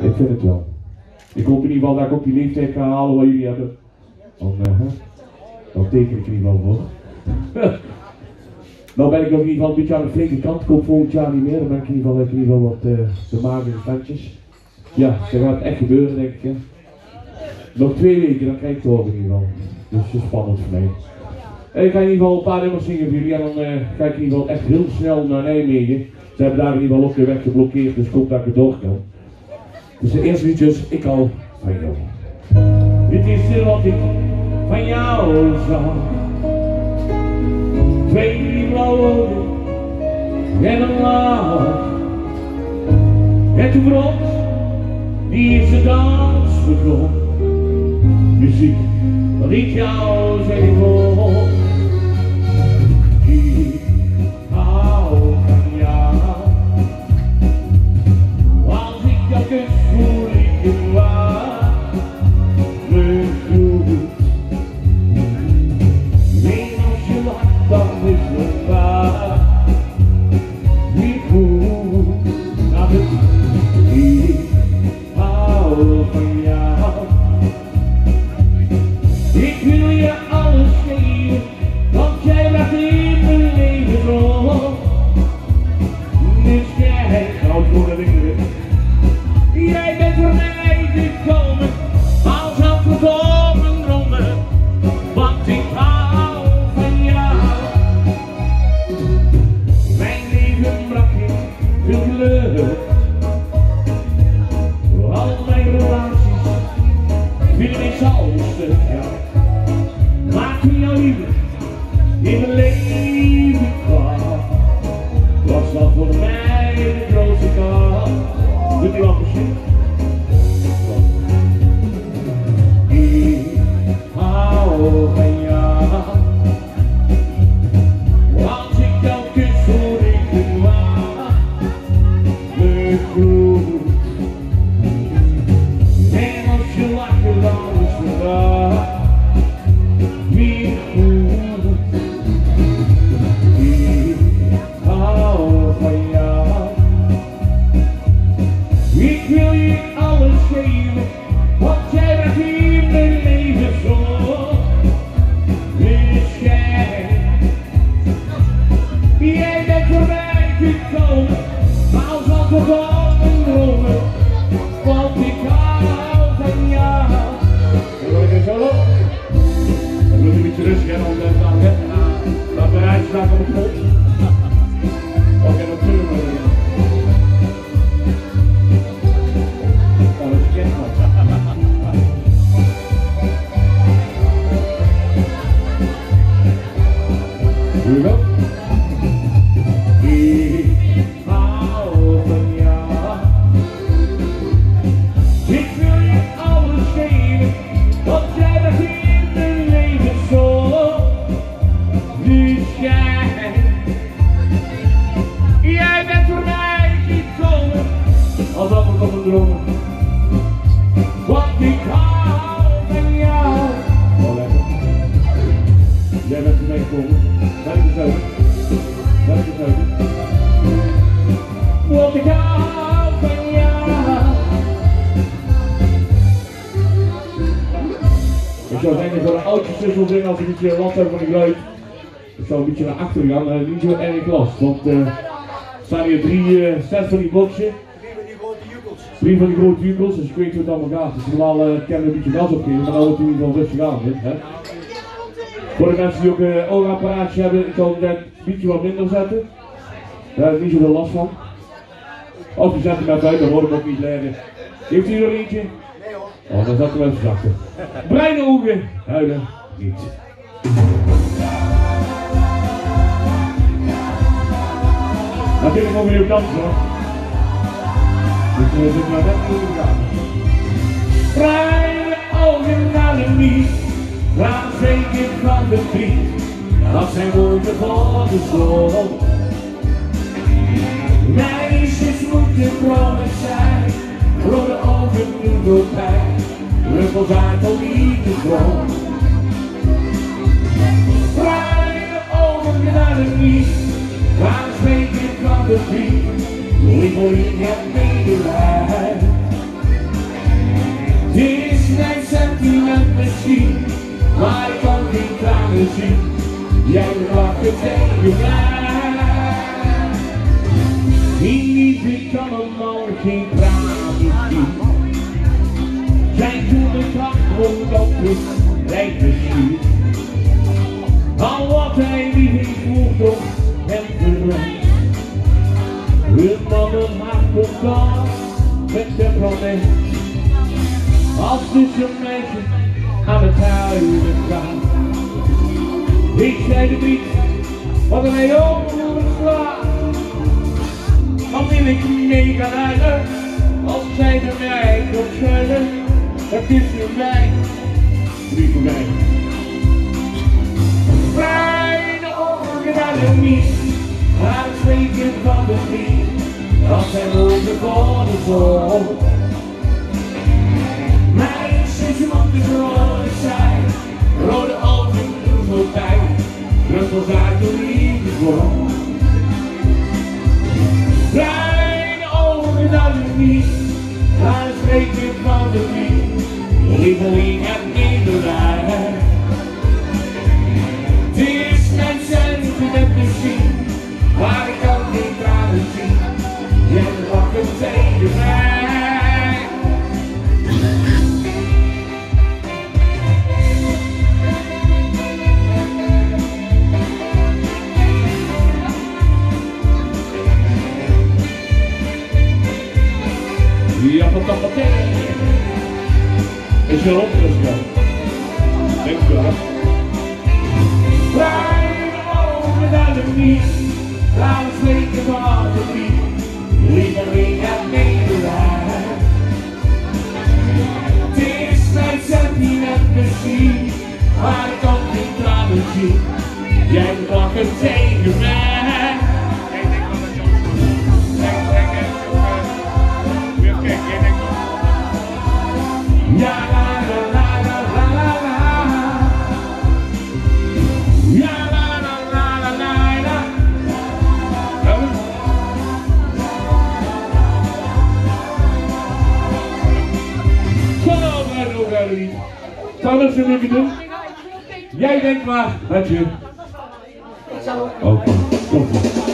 Ik vind het wel. Ik hoop in ieder geval dat ik ook die leeftijd kan halen wat jullie hebben. Dan, uh, dan teken ik in ieder geval voor. nou ben ik nog in ieder geval een beetje aan de flinke kant. Ik hoop volgend jaar niet meer. Dan ben ik in ieder geval, in wat uh, de magere ventjes. Ja, dat gaat echt gebeuren denk ik. Nog twee weken, dan krijg ik het in ieder geval. Dus dat is spannend voor mij. Ik ga in ieder geval een paar nummers zingen voor jullie en dan uh, ga ik in ieder geval echt heel snel naar Nijmegen. Ze hebben daar in ieder geval ook de weg geblokkeerd, dus ik hoop dat door kan. Dus de eerste liedjes, ik al van jou. Dit is wat ik van jou zag. Twee blauwe ogen en een laag. En toen die is de dans begon. Muziek, wat ik jou zeg. Jij houdt voor de Me oudje zussel zingen als ik een last heb van die geluid. Ik zou een beetje naar achteren gaan, ik niet zo erg last. Want eh, er staan hier drie uh, sets van die boxen. Drie van die grote jukels, dus ik weet hoe het allemaal gaat. Dus normaal uh, kan er een beetje gas op geven, maar dan wordt het in ieder geval rustig aan. Hè? Voor de mensen die ook een oogapparaatje hebben, ik zal het een beetje wat minder zetten. Daar heb ik niet zoveel last van. Of je zet hem uit, dan hoor ik ook niet leggen. Heeft u er nog eentje? Oh, dan zat hem even zachter. Bruine ogen, huilen niet. Natuurlijk mogen jullie dansen hoor. Dus we zitten maar net in de kamer. Bruine ogen huilen niet. Laat zeker van de vriend. Dat zijn woorden van de zon. Meisjes moeten vrolijk zijn. Rode ogen doen door pijn. Ruffels uit al liefdesbron. Bruine hanging out of me. I'm taking from the tree. We believe that made alive. This night's machine. My only fantasy. Yeah, zien, jij the het. Meisje aan het huilen gaat. Ik zei de brief, wat een overslag. Dan wil ik mee gaan huilen, als zij de mij komt schuilen. Dat is voor mij, voor mij. Fijne ogen aan de mies, haar spreken van de vriend, als hij over de zon. De rode ogen doen voorbij, druppels uit de liefdesbron. Kleine ogen dan niet, daar spreken van de vriend, lieveling en medelijden. Het is mijn sentiment misschien, maar ik kan geen tranen zien, jij lacht het tegen mij. Is je opgeschreven? Denk je wel. Kleine ogen naar de knie, laat ons weten van de knie. Lieveling en medelijden. Het is misschien, maar ik. Jij mag het tegen mij. Ja Even doen? Jij denkt maar, wat je. Oké, tot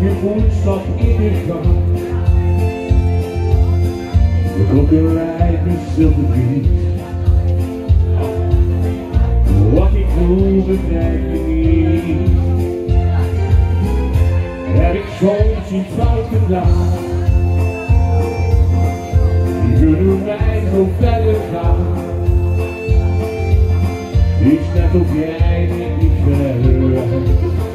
je voetstap in de gang. De klokken rijden zilverbiet. Wat ik voel begrijp je niet. Heb ik soms iets fout gedaan? Die kunnen mij zo verder gaan. Is net of jij me niet wijst.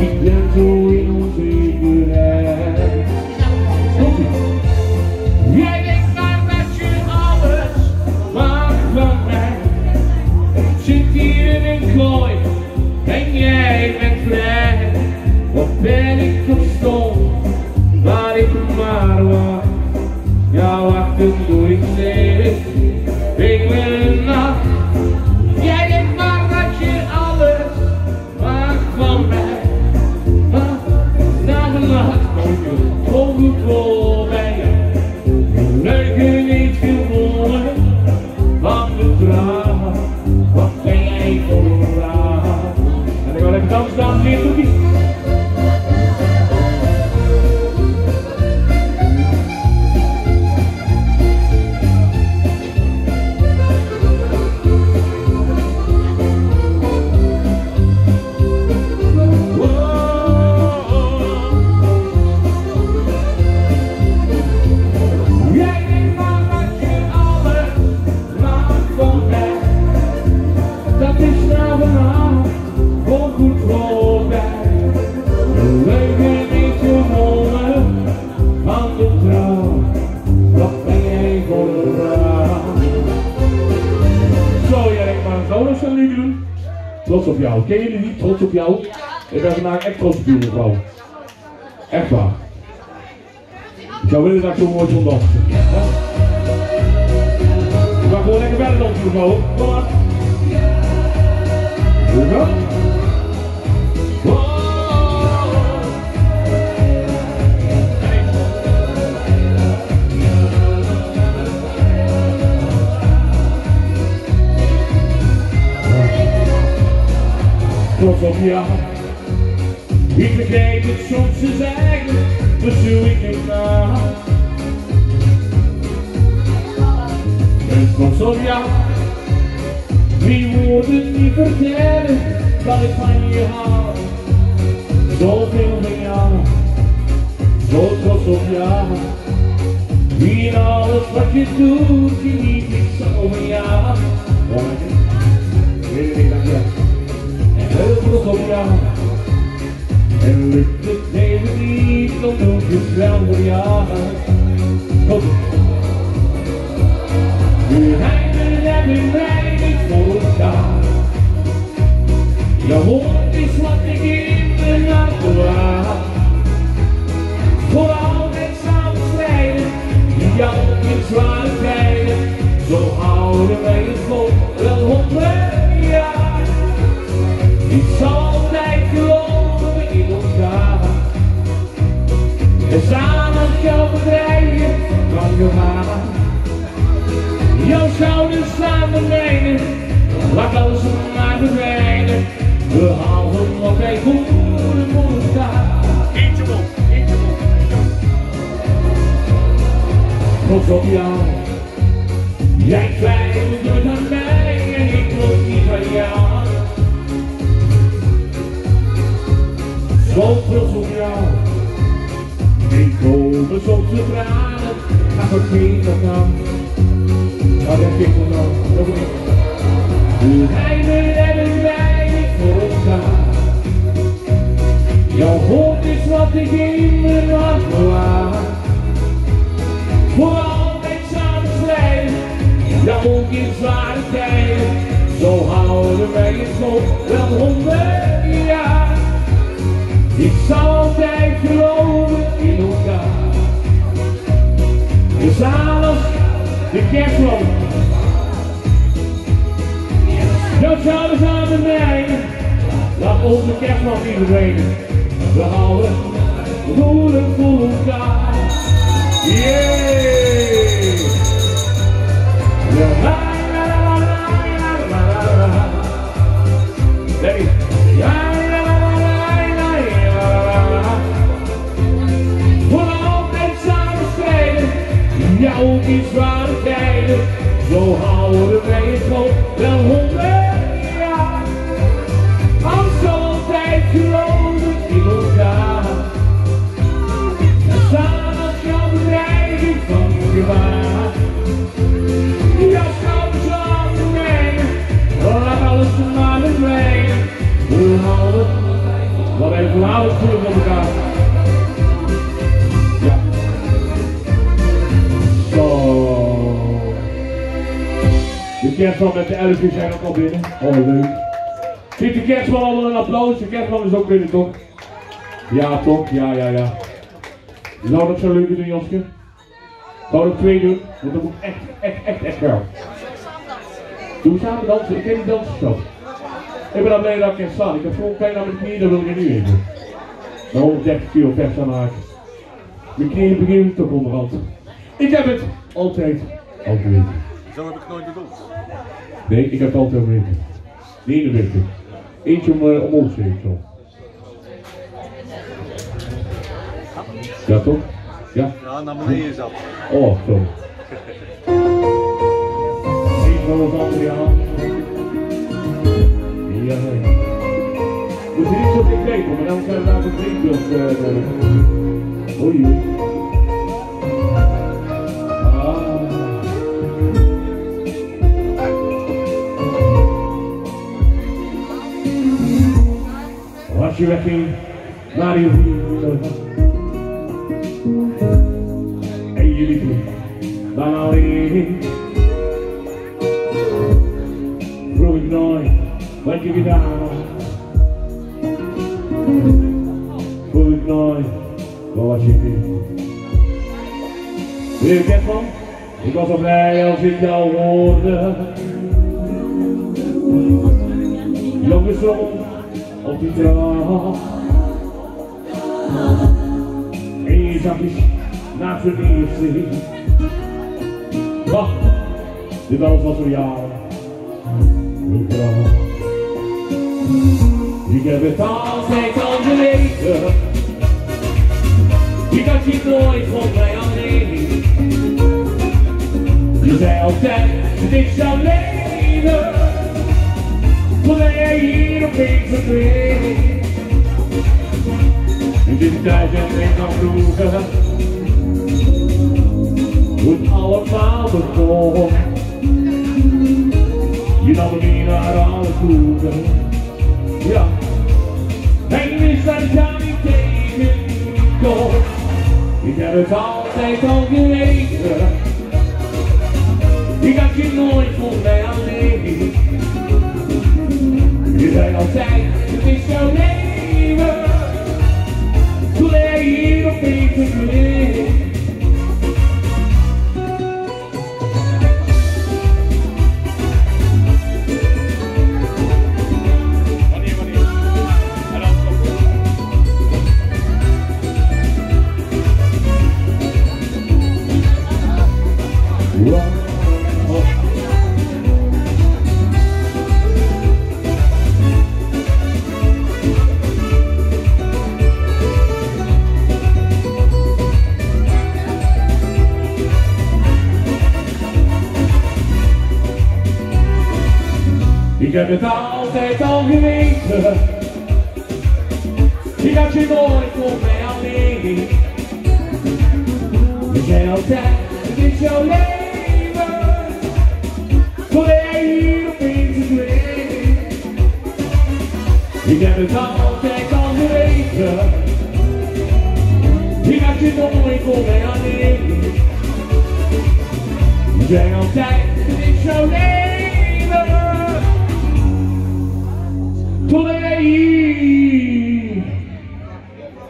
Ik ben zo in onzekerheid. Stop Jij denkt maar dat je alles maakt van mij. Zit hier in een kooi en jij bent vrij. Wat ben ik toch stom, waar ik maar was. Ja, wachten doe ik leer. Ken jullie niet? Trots op jou? Ik ben vandaag echt trots op jullie mevrouw. Echt waar. Ik zou willen dat ik zo mooi vond? Ik ga gewoon lekker verder dansen mevrouw. Kom maar. Trots. Ik begreep het soms te zeggen, dus doe ik het nou. Ben trots op. Wie woorden niet vertellen dat ik van je hou. Zoveel van jou, zo trots op. Wie in alles wat je doet, geniet ik zo van jou. Mooi, nee, nee, dank je. En trots op jou. En lukt het even niet, dan doe ik het wel voor jou. Goed. Nu rijden hebben wij niet voor elkaar. Je hoort is wat ik in mijn hart bewaar. Voor altijd samen strijden, jou in zware tijden. Zo houden wij het jouw bedrijven kan gevaar. Jouw schouders staan de mijne, laat alles maar verdwijnen. We houden wat wij voelen voor elkaar. Eentje op, eentje op. Trots op jou. Jij twijfelt aan mij en ik geloof niet aan jou. Zo trots op jou. Ik soms de tranen, maar vergeet dat dan. Wat heb ik dan nog? Dat ik. De heimen hebben wij niet voor elkaar. Jouw hoofd is wat ik in mijn hart bewaar. Voor altijd samen strijden, ja ook in zware tijden. Zo houden wij het vol, wel honderd zalig, de kerstboom. Jouw schouders aan de mijne, laat onze kerstman niet verdwijnen. We houden voelen voor elkaar. Yeah! La jou in zware tijden. Zo houden wij het vol, wel honderd jaar. Als altijd geloven in elkaar. En samen jouw bedrijven van gevaar. Jouw schouders aan de mijne, laat alles maar verdwijnen. We houden, wat wij verhouden voelen van elkaar. Kerstman met de elfjes zijn ook al binnen. Oh, leuk. Geef de kerstman allemaal een applaus. De kerstman is ook binnen, toch? Ja, toch? Ja, ja, ja. Zou dat zo leuk doen, Joske? Zou dat twee doen? Want dat moet echt, echt, echt, echt wel. Doe samen dansen? Ik ken die dansen zo. Ik ben al blij dat ik kan staan. Ik heb gewoon pijn aan mijn knieën, dat wil ik er nu in doen. Maar 130 kilo vers aan maken. Mijn knieën beginnen toch onderhand. Ik heb het altijd al geweten. Zo heb ik nooit bedoeld. Nee, ik heb altijd al geweten. De 41. Eentje om, uh, omhoog te zo. Ja toch? Ja? Ja, naar beneden zat. Oh, zo. Niet van ons andere aan. Ja, ja. Zijn niet zo dichtbij komen, dan zijn we daar een nodig. Oei, oei. Als je wegging naar je vrienden. En jullie doen dan alleen. Vroeg ik nooit wat je gedaan. Voel ik nooit wat je deed. Wil je het van? Ik was al blij als ik jou hoorde. Jonge zon trap. En je zag eens naast het eerste. Wacht, dit alles was voor jou. Ik trouw. Ik heb het altijd al geweten. Ik had je nooit voor mij alleen. Je zei altijd, is jouw leven. Wanneer jij hier opeens verdween. In dit tijd en nog vroeger. Hoe het allemaal begon. Je nam me niet naar alle kroegen. Ja. En wist dat jou niet tegenkom. Ik heb het altijd al geweten. Ik had je nooit voor mij alleen. Je zei altijd, het is jouw leven. Toen jij hier opeens het altijd al geweten. Ik had je nooit voor mij alleen. Je zei altijd, het is jouw leven. Voor jij hier opeens verdween. Ik heb het altijd al geweten. Ik had je nooit voor mij alleen. Je zei altijd, het is jouw leven. Hier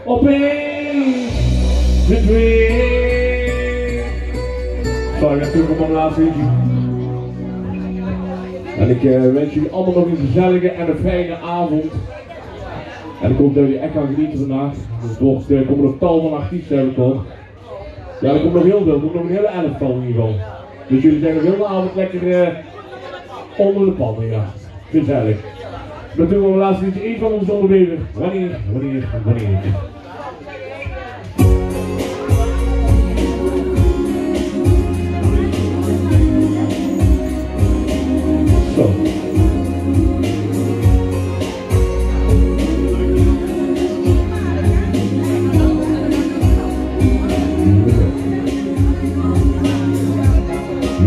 opeens verdween. Zo, ik ga terug op mijn laatste. En ik eh, wens jullie allemaal nog een gezellige en een fijne avond. En ik hoop dat jullie echt gaan genieten vandaag. Dus toch, er komen nog tal van artiesten hebben toch. Ja, er komt nog heel veel. Er komt nog een hele elftal in ieder geval. Dus jullie zijn nog heel de avond lekker eh, onder de pannen, ja. Gezellig. Dat doen we laatst niet één van onze onderwegen. Wanneer, wanneer, wanneer.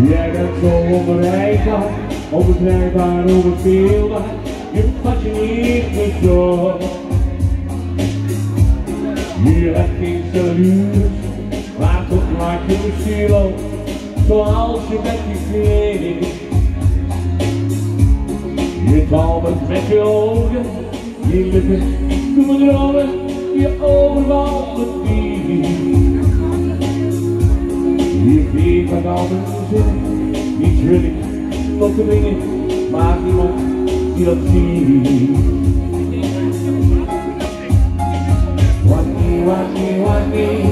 Jij bent zo onbereikbaar, onbegrijpbaar, onbespeelbaar. Je vat je niet door. Je hebt geen saluut, maar toch maak je ziel zoals je bent gekleed. Je talmt met je ogen, je lippen doen me dromen, je overvalt me diep. Je met al mijn zin, niets wil ik nog te dwingen, maar niemand die dat ziet. Wanneer, wanneer, wanneer,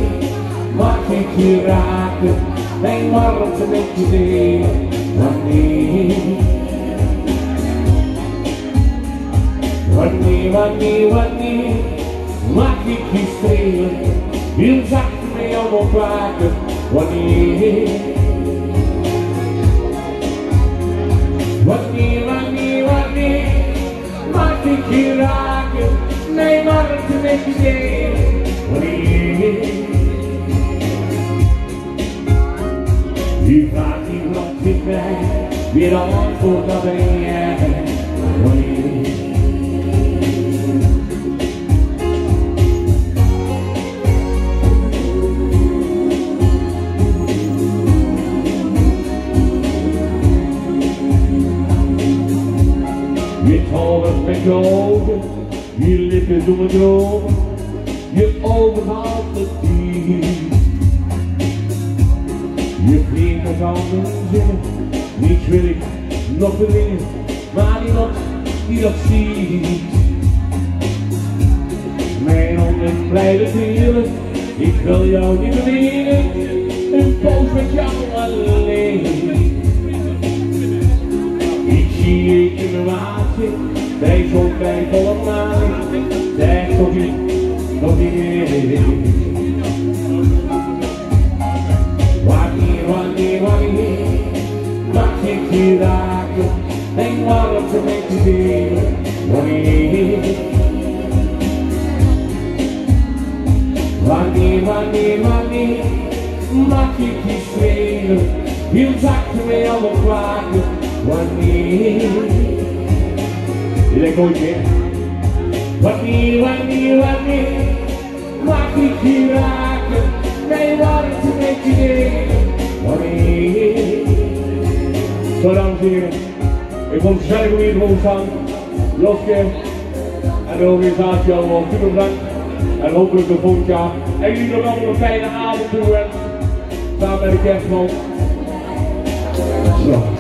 mag ik je raken, mijn warmte met je delen, wanneer. Wanneer, wanneer, wanneer, mag ik je strelen, heel mag ik je raken, mijn warmte met je delen. Je vraagt wat ik mij, weer antwoord dat ben Ogen met je ogen, je lippen doen me dromen, je ogen altijd diep. Je vliegen kan zingen, niets wil ik nog bedwingen, maar niemand die dat ziet. Mijn handen blijven ik wil jou niet bedwingen, een poos met jou alleen. Ik zie je in mijn bij zo'n bij volle maan, zeg toch niet, nog niet meer. Wanneer, wanneer, wanneer, mag ik je raken, en waarom ze met je delen, wanneer. Wanneer, wanneer, wanneer, mag ik je spelen, heel al waken, wanneer. Je denkt nooit meer. Wanneer, wanneer, wanneer, mag ik vond het gezellig om hier te mogen staan. Loske en de organisatie allemaal super bedankt. En hopelijk tot volgend jaar. En jullie nog allemaal een fijne avond toe. En samen met de kerstman. Zo.